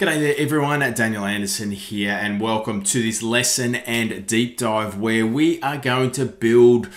G'day there everyone, Daniel Anderson here and welcome to this lesson and deep dive where we are going to build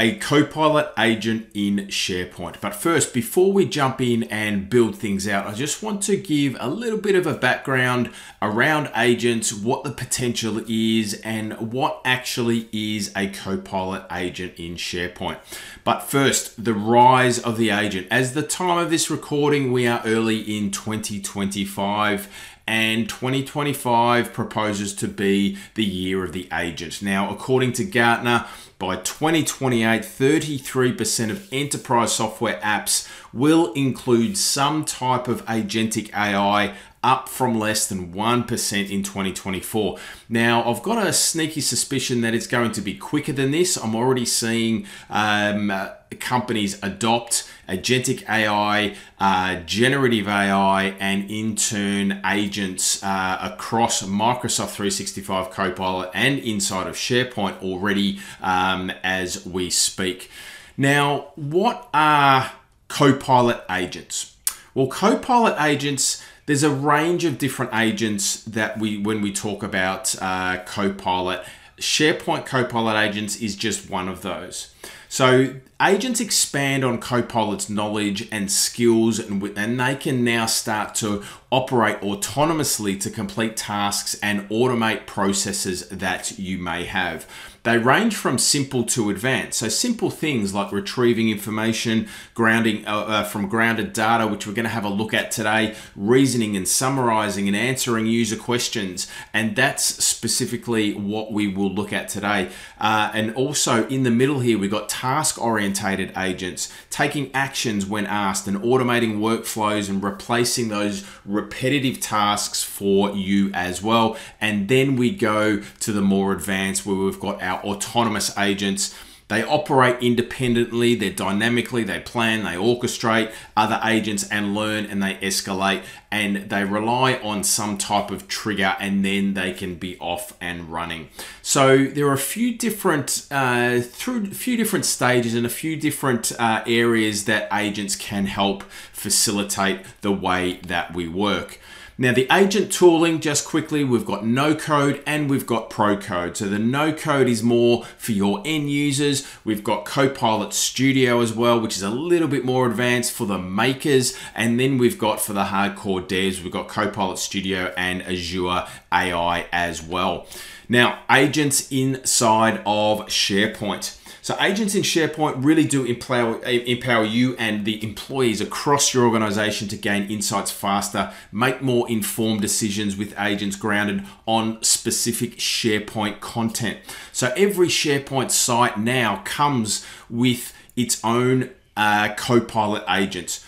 a Copilot agent in SharePoint. But first, before we jump in and build things out, I just want to give a little bit of a background around agents, what the potential is, and what actually is a Copilot agent in SharePoint. But first, the rise of the agent. As the time of this recording, we are early in 2025 and 2025 proposes to be the year of the agent. Now, according to Gartner, by 2028, 33% of enterprise software apps will include some type of agentic AI up from less than 1% in 2024. Now, I've got a sneaky suspicion that it's going to be quicker than this. I'm already seeing um, companies adopt agentic AI, uh, generative AI, and in turn agents uh, across Microsoft 365 Copilot and inside of SharePoint already um, as we speak. Now, what are Copilot agents? Well, Copilot agents there's a range of different agents that we when we talk about uh, Copilot. SharePoint Copilot agents is just one of those. So agents expand on Copilot's knowledge and skills, and, and they can now start to operate autonomously to complete tasks and automate processes that you may have. They range from simple to advanced. So simple things like retrieving information, grounding uh, uh, from grounded data, which we're going to have a look at today, reasoning and summarizing and answering user questions, and that's specifically what we will look at today. Uh, and also in the middle here, we've got task-orientated agents, taking actions when asked and automating workflows and replacing those repetitive tasks for you as well. And then we go to the more advanced where we've got our autonomous agents. They operate independently, they're dynamically, they plan, they orchestrate other agents and learn and they escalate and they rely on some type of trigger and then they can be off and running. So there are a few different, uh, through a few different stages and a few different uh, areas that agents can help facilitate the way that we work. Now the agent tooling, just quickly, we've got no code and we've got pro code. So the no code is more for your end users. We've got Copilot Studio as well, which is a little bit more advanced for the makers. And then we've got for the hardcore devs, we've got Copilot Studio and Azure AI as well. Now, agents inside of SharePoint. So agents in SharePoint really do empower, empower you and the employees across your organization to gain insights faster, make more informed decisions with agents grounded on specific SharePoint content. So every SharePoint site now comes with its own uh, Copilot agents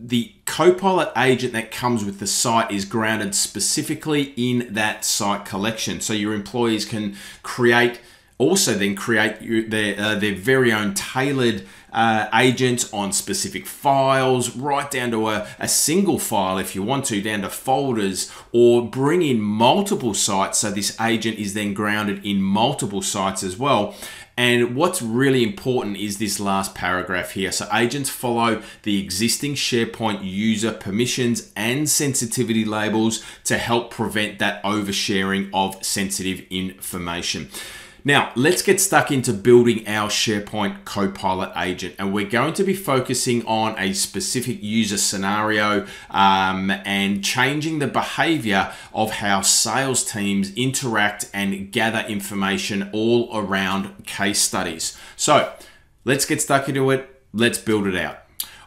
the Copilot agent that comes with the site is grounded specifically in that site collection. So your employees can create also then create their, uh, their very own tailored uh, agents on specific files, right down to a, a single file if you want to, down to folders, or bring in multiple sites so this agent is then grounded in multiple sites as well. And what's really important is this last paragraph here. So agents follow the existing SharePoint user permissions and sensitivity labels to help prevent that oversharing of sensitive information. Now, let's get stuck into building our SharePoint Copilot agent. And we're going to be focusing on a specific user scenario um, and changing the behavior of how sales teams interact and gather information all around case studies. So let's get stuck into it. Let's build it out.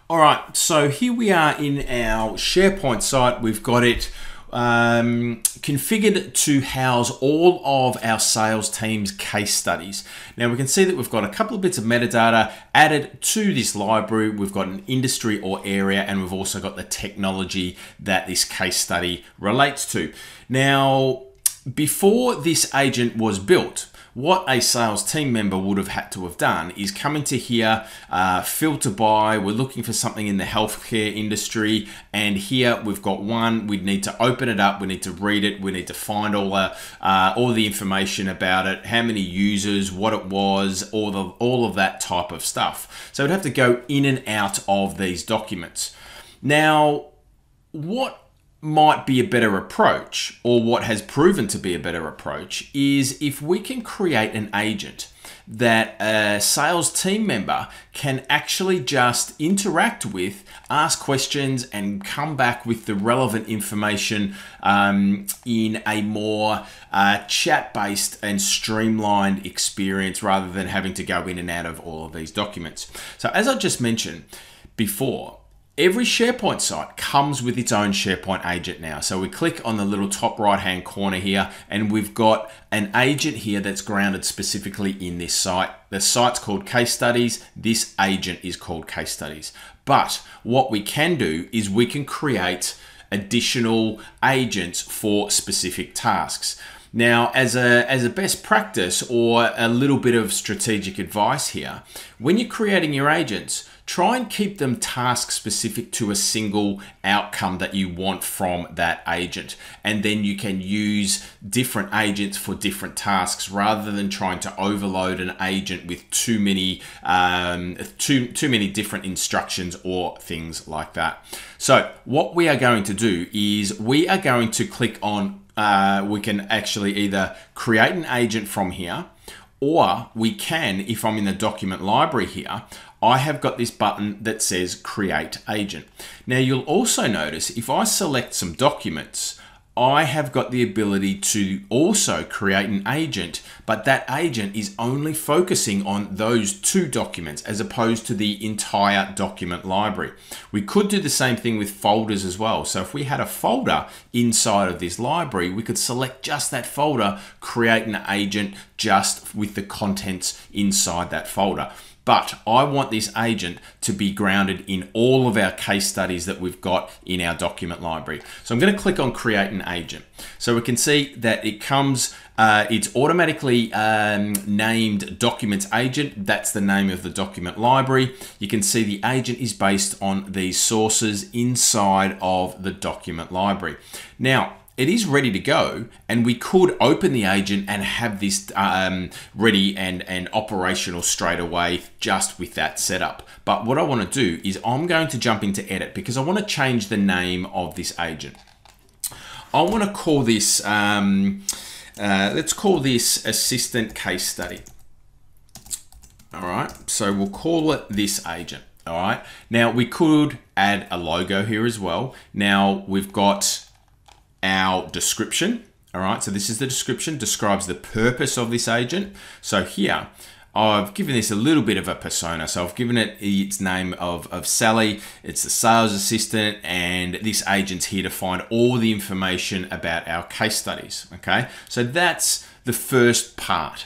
All right, so here we are in our SharePoint site. We've got it um, configured to house all of our sales team's case studies. Now we can see that we've got a couple of bits of metadata added to this library. We've got an industry or area, and we've also got the technology that this case study relates to. Now, before this agent was built, what a sales team member would have had to have done is come into here, uh, filter by, we're looking for something in the healthcare industry, and here we've got one, we need to open it up, we need to read it, we need to find all the, uh, all the information about it, how many users, what it was, all, the, all of that type of stuff. So we'd have to go in and out of these documents. Now, what might be a better approach, or what has proven to be a better approach, is if we can create an agent that a sales team member can actually just interact with, ask questions, and come back with the relevant information um, in a more uh, chat based and streamlined experience rather than having to go in and out of all of these documents. So, as I just mentioned before, Every SharePoint site comes with its own SharePoint agent now. So we click on the little top right hand corner here and we've got an agent here that's grounded specifically in this site. The site's called Case Studies. This agent is called Case Studies. But what we can do is we can create additional agents for specific tasks. Now, as a, as a best practice or a little bit of strategic advice here, when you're creating your agents, try and keep them task specific to a single outcome that you want from that agent. And then you can use different agents for different tasks rather than trying to overload an agent with too many, um, too, too many different instructions or things like that. So what we are going to do is we are going to click on, uh, we can actually either create an agent from here or we can, if I'm in the document library here, I have got this button that says create agent. Now you'll also notice if I select some documents, I have got the ability to also create an agent, but that agent is only focusing on those two documents as opposed to the entire document library. We could do the same thing with folders as well. So if we had a folder inside of this library, we could select just that folder, create an agent just with the contents inside that folder. But I want this agent to be grounded in all of our case studies that we've got in our document library. So I'm going to click on create an agent. So we can see that it comes, uh, it's automatically um, named documents agent. That's the name of the document library. You can see the agent is based on these sources inside of the document library. Now, it is ready to go and we could open the agent and have this um, ready and, and operational straight away just with that setup. But what I want to do is I'm going to jump into edit because I want to change the name of this agent. I want to call this, um, uh, let's call this assistant case study. All right, so we'll call it this agent. All right, now we could add a logo here as well. Now we've got our description. All right, so this is the description, describes the purpose of this agent. So here, I've given this a little bit of a persona. So I've given it its name of, of Sally. It's the sales assistant and this agent's here to find all the information about our case studies. Okay, so that's the first part.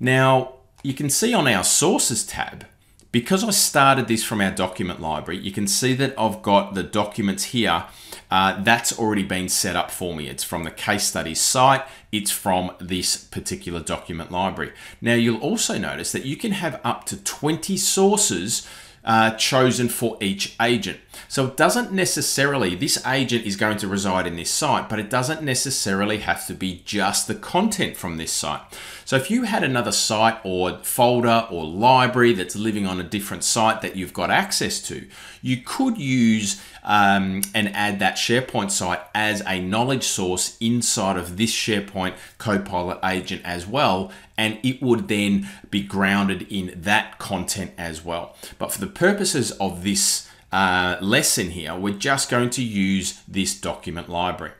Now you can see on our sources tab, because I started this from our document library, you can see that I've got the documents here. Uh, that's already been set up for me. It's from the case studies site. It's from this particular document library. Now you'll also notice that you can have up to 20 sources uh, chosen for each agent. So it doesn't necessarily, this agent is going to reside in this site, but it doesn't necessarily have to be just the content from this site. So if you had another site or folder or library that's living on a different site that you've got access to, you could use um, and add that SharePoint site as a knowledge source inside of this SharePoint Copilot agent as well. And it would then be grounded in that content as well. But for the purposes of this uh, lesson here, we're just going to use this document library.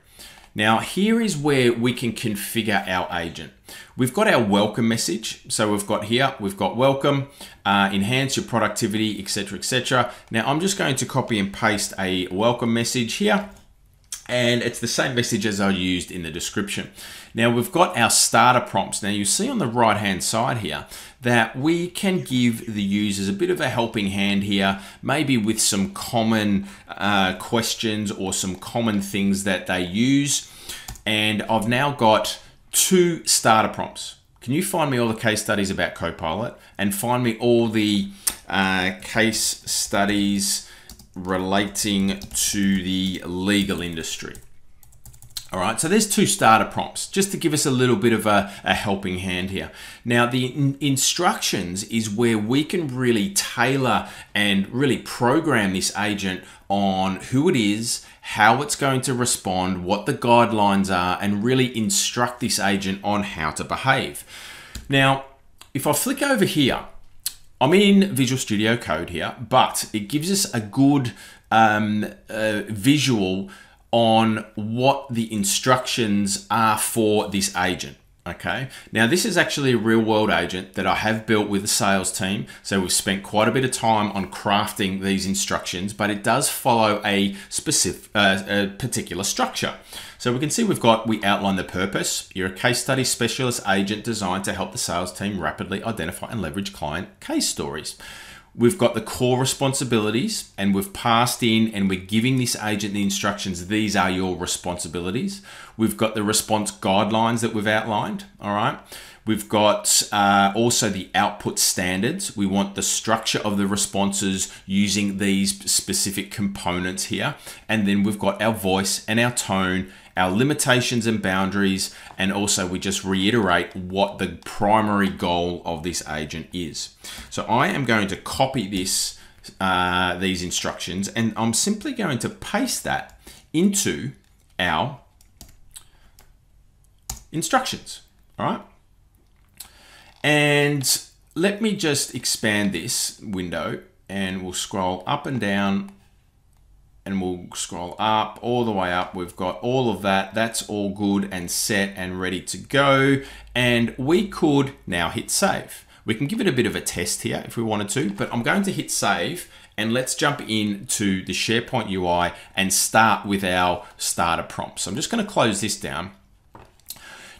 Now, here is where we can configure our agent. We've got our welcome message. So we've got here, we've got welcome, uh, enhance your productivity, etc., etc. Now, I'm just going to copy and paste a welcome message here and it's the same message as I used in the description. Now we've got our starter prompts. Now you see on the right hand side here that we can give the users a bit of a helping hand here, maybe with some common uh, questions or some common things that they use. And I've now got two starter prompts. Can you find me all the case studies about Copilot and find me all the uh, case studies relating to the legal industry. All right, so there's two starter prompts just to give us a little bit of a, a helping hand here. Now, the in instructions is where we can really tailor and really program this agent on who it is, how it's going to respond, what the guidelines are, and really instruct this agent on how to behave. Now, if I flick over here, I'm in Visual Studio Code here, but it gives us a good um, uh, visual on what the instructions are for this agent. Okay, now this is actually a real world agent that I have built with the sales team. So we've spent quite a bit of time on crafting these instructions, but it does follow a specific, uh, a particular structure. So we can see we've got, we outline the purpose. You're a case study specialist agent designed to help the sales team rapidly identify and leverage client case stories. We've got the core responsibilities and we've passed in and we're giving this agent the instructions. These are your responsibilities. We've got the response guidelines that we've outlined. All right. We've got uh, also the output standards. We want the structure of the responses using these specific components here. And then we've got our voice and our tone our limitations and boundaries, and also we just reiterate what the primary goal of this agent is. So I am going to copy this, uh, these instructions, and I'm simply going to paste that into our instructions, all right? And let me just expand this window and we'll scroll up and down and we'll scroll up all the way up. We've got all of that. That's all good and set and ready to go. And we could now hit save. We can give it a bit of a test here if we wanted to, but I'm going to hit save and let's jump into the SharePoint UI and start with our starter prompt. So I'm just going to close this down.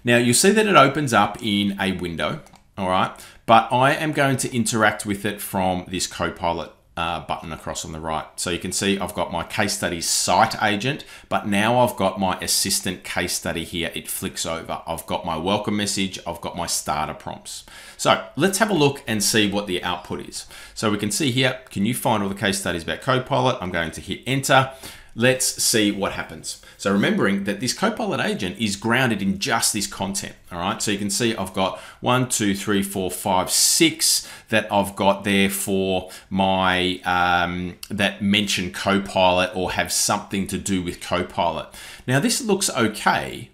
Now you'll see that it opens up in a window, all right? But I am going to interact with it from this Copilot uh, button across on the right. So you can see I've got my case study site agent, but now I've got my assistant case study here. It flicks over. I've got my welcome message. I've got my starter prompts. So let's have a look and see what the output is. So we can see here, can you find all the case studies about Copilot? I'm going to hit enter. Let's see what happens. So remembering that this Copilot agent is grounded in just this content, all right? So you can see I've got one, two, three, four, five, six that I've got there for my, um, that mention Copilot or have something to do with Copilot. Now this looks okay,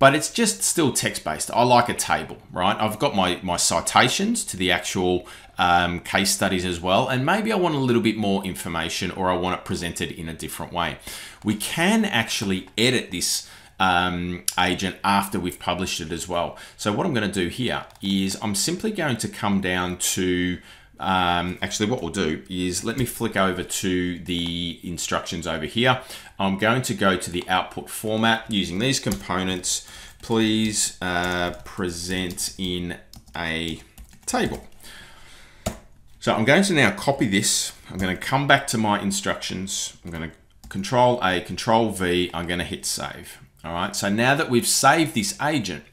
but it's just still text-based. I like a table, right? I've got my, my citations to the actual um, case studies as well, and maybe I want a little bit more information or I want it presented in a different way. We can actually edit this um, agent after we've published it as well. So what I'm going to do here is I'm simply going to come down to um, actually what we'll do is let me flick over to the instructions over here. I'm going to go to the output format using these components. Please uh, present in a table. So I'm going to now copy this. I'm going to come back to my instructions. I'm going to control A, control V. I'm going to hit save. All right. So now that we've saved this agent,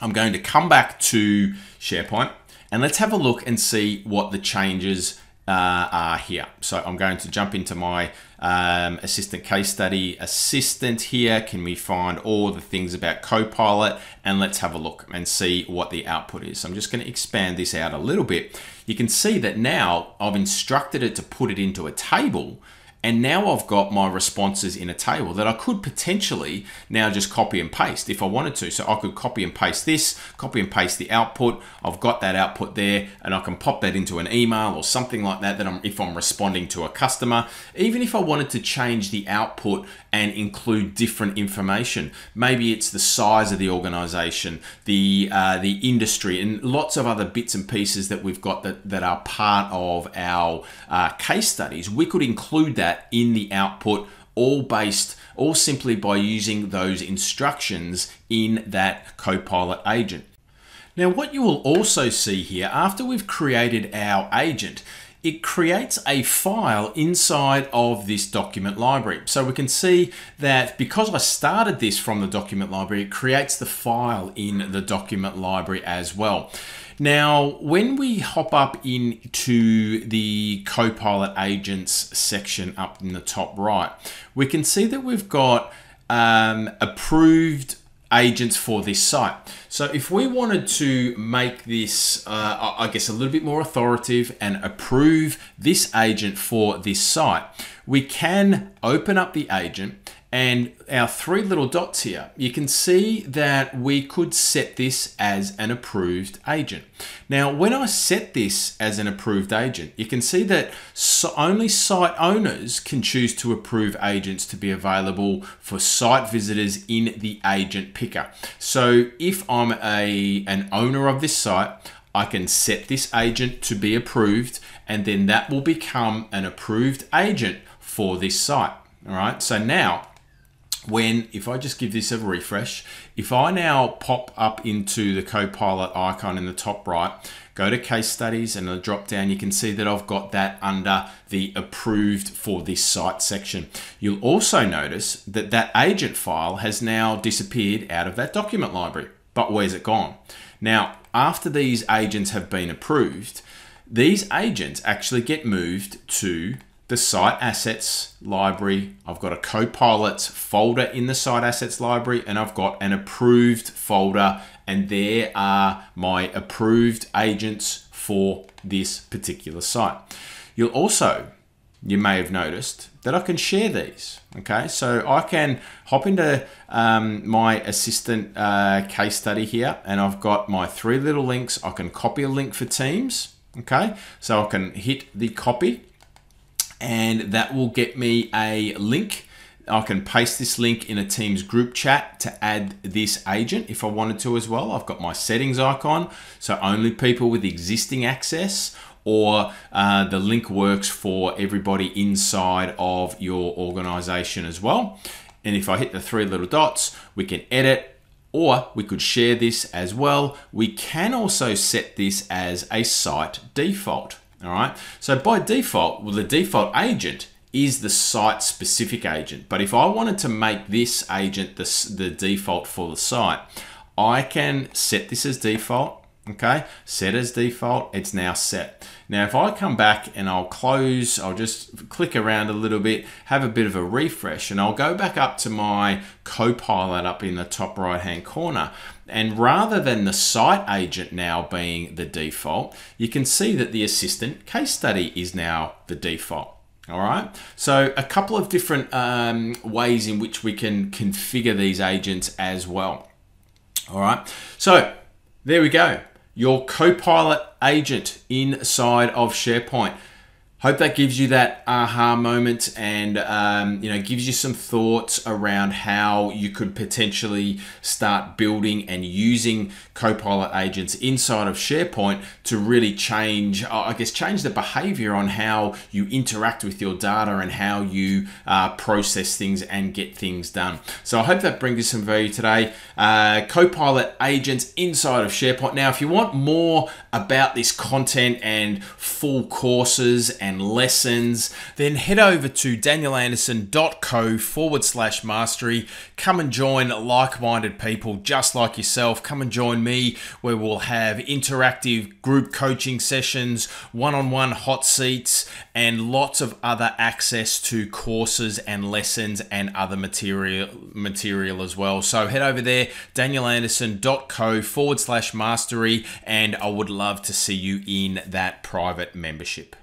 I'm going to come back to SharePoint and let's have a look and see what the changes uh, are here. So I'm going to jump into my um, assistant case study assistant here. Can we find all the things about Copilot? And let's have a look and see what the output is. So I'm just going to expand this out a little bit. You can see that now I've instructed it to put it into a table and now I've got my responses in a table that I could potentially now just copy and paste if I wanted to. So I could copy and paste this, copy and paste the output. I've got that output there and I can pop that into an email or something like that that I'm, if I'm responding to a customer. Even if I wanted to change the output and include different information, maybe it's the size of the organization, the, uh, the industry and lots of other bits and pieces that we've got that, that are part of our uh, case studies. We could include that that in the output, all based, all simply by using those instructions in that Copilot agent. Now, what you will also see here, after we've created our agent, it creates a file inside of this document library. So we can see that because I started this from the document library, it creates the file in the document library as well. Now, when we hop up into the Copilot Agents section up in the top right, we can see that we've got um, approved agents for this site. So if we wanted to make this, uh, I guess, a little bit more authoritative and approve this agent for this site, we can open up the agent and our three little dots here, you can see that we could set this as an approved agent. Now, when I set this as an approved agent, you can see that only site owners can choose to approve agents to be available for site visitors in the agent picker. So if I'm a, an owner of this site, I can set this agent to be approved and then that will become an approved agent for this site. All right, so now when if I just give this a refresh, if I now pop up into the Copilot icon in the top right, go to case studies and the drop down, you can see that I've got that under the approved for this site section. You'll also notice that that agent file has now disappeared out of that document library. But where's it gone? Now, after these agents have been approved, these agents actually get moved to the site assets library. I've got a Copilot folder in the site assets library and I've got an approved folder and there are my approved agents for this particular site. You'll also, you may have noticed that I can share these. Okay, so I can hop into um, my assistant uh, case study here and I've got my three little links. I can copy a link for Teams. Okay, so I can hit the copy and that will get me a link. I can paste this link in a Teams group chat to add this agent if I wanted to as well. I've got my settings icon, so only people with existing access or uh, the link works for everybody inside of your organization as well. And if I hit the three little dots, we can edit or we could share this as well. We can also set this as a site default. All right. So by default, well, the default agent is the site specific agent. But if I wanted to make this agent the, the default for the site, I can set this as default okay? Set as default. It's now set. Now if I come back and I'll close I'll just click around a little bit have a bit of a refresh and I'll go back up to my copilot up in the top right hand corner. And rather than the site agent now being the default you can see that the assistant case study is now the default. All right, so a couple of different um, ways in which we can configure these agents as well. All right, so there we go your Copilot agent inside of SharePoint. Hope that gives you that aha moment and um, you know gives you some thoughts around how you could potentially start building and using Copilot agents inside of SharePoint to really change, I guess, change the behavior on how you interact with your data and how you uh, process things and get things done. So I hope that brings you some value today. Uh, Copilot agents inside of SharePoint. Now, if you want more about this content and full courses and lessons, then head over to danielanderson.co forward slash mastery. Come and join like minded people just like yourself. Come and join me where we'll have interactive group coaching sessions, one on one hot seats, and lots of other access to courses and lessons and other material material as well. So head over there, danielanderson.co forward slash mastery, and I would love to see you in that private membership.